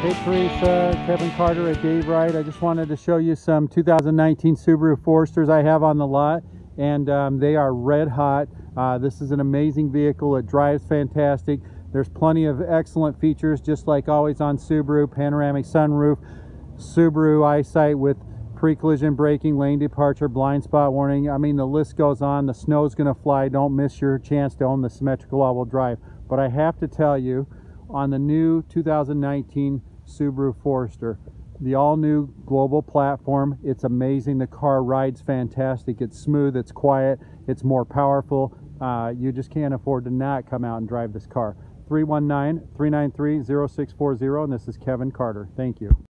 Hey Teresa, Kevin Carter at Dave Wright. I just wanted to show you some 2019 Subaru Foresters I have on the lot and um, they are red hot. Uh, this is an amazing vehicle. It drives fantastic. There's plenty of excellent features just like always on Subaru. Panoramic sunroof, Subaru eyesight with pre-collision braking, lane departure, blind spot warning. I mean the list goes on. The snow's going to fly. Don't miss your chance to own the symmetrical all-wheel drive. But I have to tell you on the new 2019 Subaru Forester. The all-new global platform. It's amazing. The car rides fantastic. It's smooth. It's quiet. It's more powerful. Uh, you just can't afford to not come out and drive this car. 319-393-0640 and this is Kevin Carter. Thank you.